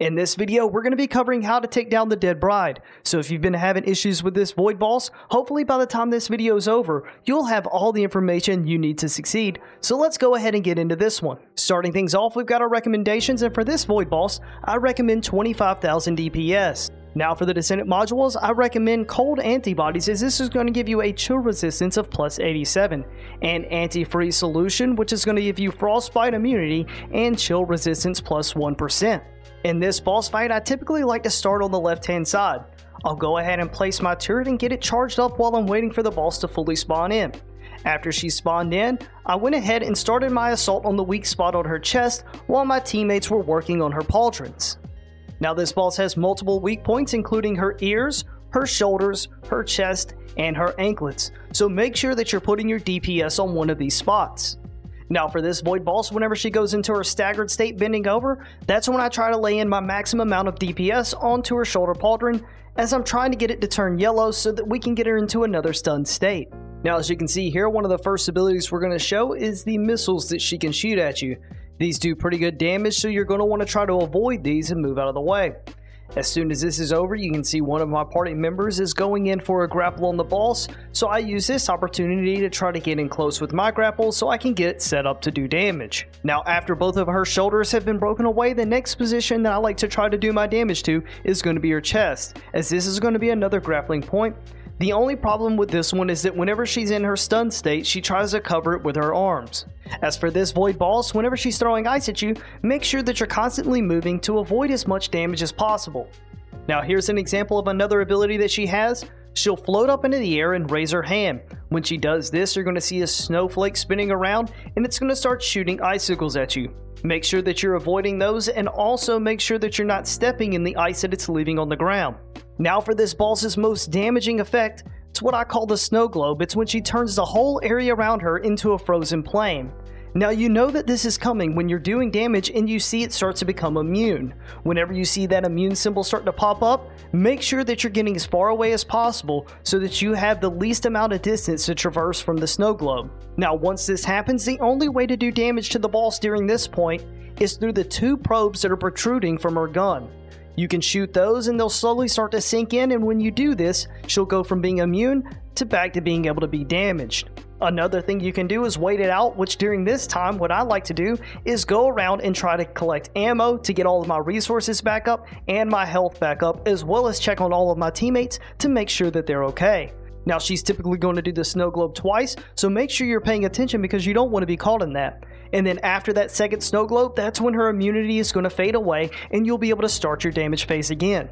In this video, we're going to be covering how to take down the Dead Bride. So if you've been having issues with this Void Boss, hopefully by the time this video is over, you'll have all the information you need to succeed. So let's go ahead and get into this one. Starting things off, we've got our recommendations, and for this Void Boss, I recommend 25,000 DPS. Now for the Descendant modules, I recommend Cold Antibodies as this is going to give you a chill resistance of plus 87, and Anti-Freeze Solution which is going to give you Frostbite immunity and chill resistance plus 1. In this boss fight, I typically like to start on the left hand side. I'll go ahead and place my turret and get it charged up while I'm waiting for the boss to fully spawn in. After she spawned in, I went ahead and started my assault on the weak spot on her chest while my teammates were working on her pauldrons. Now this boss has multiple weak points including her ears, her shoulders, her chest, and her anklets, so make sure that you're putting your DPS on one of these spots. Now for this Void Boss, whenever she goes into her staggered state bending over, that's when I try to lay in my maximum amount of DPS onto her shoulder pauldron as I'm trying to get it to turn yellow so that we can get her into another stunned state. Now as you can see here, one of the first abilities we're going to show is the missiles that she can shoot at you. These do pretty good damage so you're going to want to try to avoid these and move out of the way. As soon as this is over, you can see one of my party members is going in for a grapple on the boss, so I use this opportunity to try to get in close with my grapple so I can get set up to do damage. Now after both of her shoulders have been broken away, the next position that I like to try to do my damage to is going to be her chest, as this is going to be another grappling point. The only problem with this one is that whenever she's in her stun state, she tries to cover it with her arms. As for this Void Boss, whenever she's throwing ice at you, make sure that you're constantly moving to avoid as much damage as possible. Now here's an example of another ability that she has. She'll float up into the air and raise her hand. When she does this, you're going to see a snowflake spinning around and it's going to start shooting icicles at you. Make sure that you're avoiding those and also make sure that you're not stepping in the ice that it's leaving on the ground. Now for this boss's most damaging effect, it's what I call the snow globe. It's when she turns the whole area around her into a frozen plain. Now you know that this is coming when you're doing damage and you see it starts to become immune. Whenever you see that immune symbol start to pop up, make sure that you're getting as far away as possible so that you have the least amount of distance to traverse from the snow globe. Now once this happens, the only way to do damage to the boss during this point is through the two probes that are protruding from her gun. You can shoot those and they'll slowly start to sink in and when you do this, she'll go from being immune to back to being able to be damaged. Another thing you can do is wait it out, which during this time, what I like to do is go around and try to collect ammo to get all of my resources back up and my health back up, as well as check on all of my teammates to make sure that they're okay. Now, she's typically going to do the snow globe twice, so make sure you're paying attention because you don't want to be caught in that. And then after that second snow globe, that's when her immunity is going to fade away and you'll be able to start your damage phase again.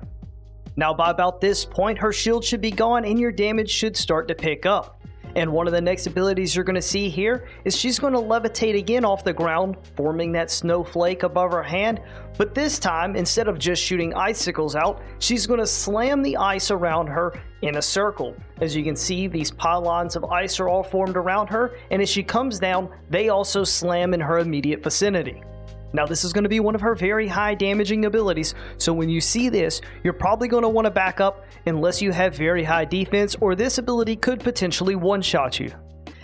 Now by about this point, her shield should be gone and your damage should start to pick up. And one of the next abilities you're going to see here is she's going to levitate again off the ground, forming that snowflake above her hand. But this time, instead of just shooting icicles out, she's going to slam the ice around her in a circle. As you can see, these pylons of ice are all formed around her, and as she comes down, they also slam in her immediate vicinity. Now this is going to be one of her very high damaging abilities, so when you see this, you're probably going to want to back up unless you have very high defense or this ability could potentially one-shot you.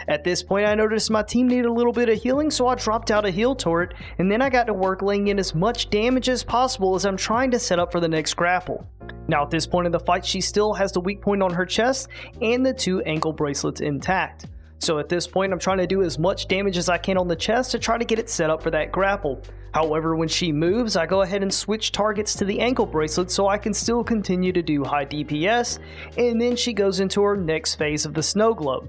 At this point I noticed my team needed a little bit of healing so I dropped out a heal turret and then I got to work laying in as much damage as possible as I'm trying to set up for the next grapple. Now at this point in the fight she still has the weak point on her chest and the two ankle bracelets intact. So at this point, I'm trying to do as much damage as I can on the chest to try to get it set up for that grapple. However, when she moves, I go ahead and switch targets to the ankle bracelet so I can still continue to do high DPS, and then she goes into her next phase of the snow globe.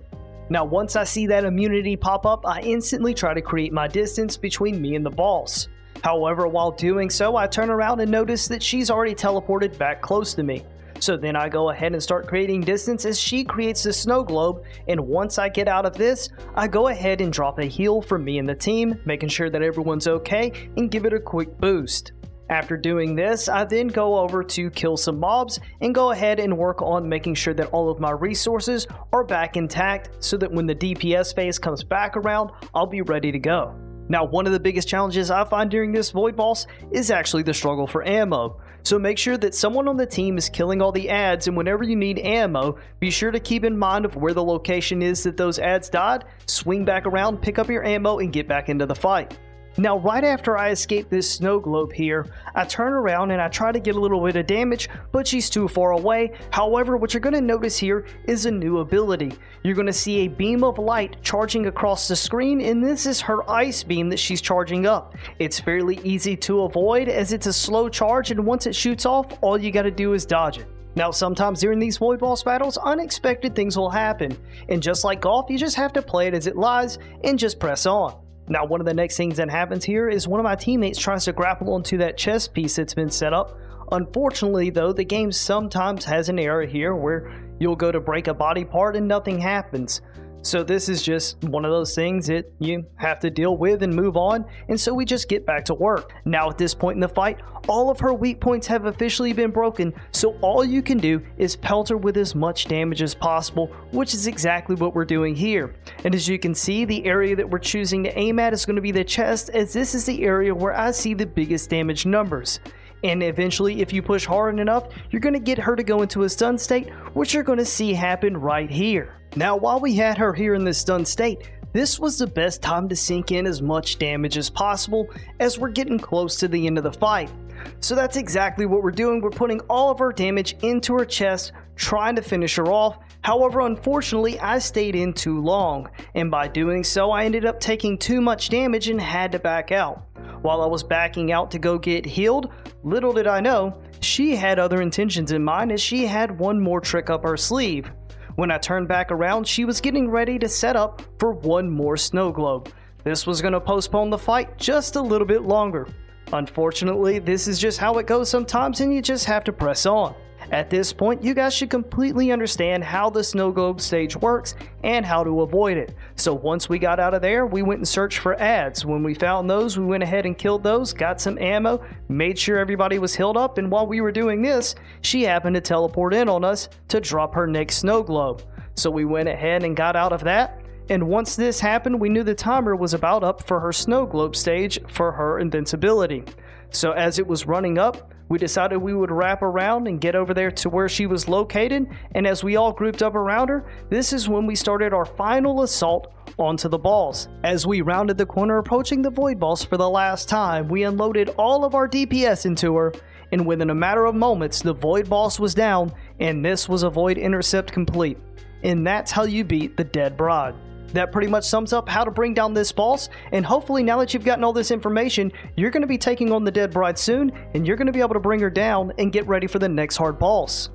Now once I see that immunity pop up, I instantly try to create my distance between me and the boss. However, while doing so, I turn around and notice that she's already teleported back close to me. So then I go ahead and start creating distance as she creates the snow globe, and once I get out of this, I go ahead and drop a heal for me and the team, making sure that everyone's okay, and give it a quick boost. After doing this, I then go over to kill some mobs and go ahead and work on making sure that all of my resources are back intact so that when the DPS phase comes back around, I'll be ready to go. Now, one of the biggest challenges I find during this Void Boss is actually the struggle for ammo. So make sure that someone on the team is killing all the ads and whenever you need ammo, be sure to keep in mind of where the location is that those ads died, swing back around, pick up your ammo, and get back into the fight. Now, right after I escape this snow globe here, I turn around and I try to get a little bit of damage, but she's too far away. However, what you're going to notice here is a new ability. You're going to see a beam of light charging across the screen, and this is her ice beam that she's charging up. It's fairly easy to avoid as it's a slow charge, and once it shoots off, all you got to do is dodge it. Now, sometimes during these Void Boss battles, unexpected things will happen, and just like golf, you just have to play it as it lies and just press on. Now, one of the next things that happens here is one of my teammates tries to grapple onto that chest piece that's been set up. Unfortunately, though, the game sometimes has an error here where you'll go to break a body part and nothing happens. So this is just one of those things that you have to deal with and move on, and so we just get back to work. Now at this point in the fight, all of her weak points have officially been broken, so all you can do is pelt her with as much damage as possible, which is exactly what we're doing here. And as you can see, the area that we're choosing to aim at is going to be the chest, as this is the area where I see the biggest damage numbers and eventually if you push hard enough, you're going to get her to go into a stun state, which you're going to see happen right here. Now while we had her here in this stun state, this was the best time to sink in as much damage as possible as we're getting close to the end of the fight. So that's exactly what we're doing, we're putting all of our damage into her chest, trying to finish her off, However, unfortunately, I stayed in too long, and by doing so, I ended up taking too much damage and had to back out. While I was backing out to go get healed, little did I know, she had other intentions in mind as she had one more trick up her sleeve. When I turned back around, she was getting ready to set up for one more snow globe. This was going to postpone the fight just a little bit longer. Unfortunately, this is just how it goes sometimes and you just have to press on. At this point, you guys should completely understand how the snow globe stage works and how to avoid it. So once we got out of there, we went and searched for ads. When we found those, we went ahead and killed those, got some ammo, made sure everybody was healed up, and while we were doing this, she happened to teleport in on us to drop her next snow globe. So we went ahead and got out of that, and once this happened, we knew the timer was about up for her snow globe stage for her invincibility. So as it was running up, we decided we would wrap around and get over there to where she was located, and as we all grouped up around her, this is when we started our final assault onto the boss. As we rounded the corner approaching the void boss for the last time, we unloaded all of our DPS into her, and within a matter of moments, the void boss was down, and this was a void intercept complete. And that's how you beat the Dead Bride that pretty much sums up how to bring down this boss. And hopefully, now that you've gotten all this information, you're going to be taking on the Dead Bride soon, and you're going to be able to bring her down and get ready for the next hard boss.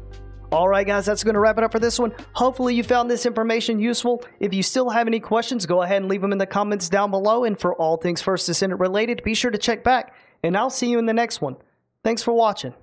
Alright guys, that's going to wrap it up for this one. Hopefully you found this information useful. If you still have any questions, go ahead and leave them in the comments down below. And for all things First Descendant related, be sure to check back. And I'll see you in the next one. Thanks for watching.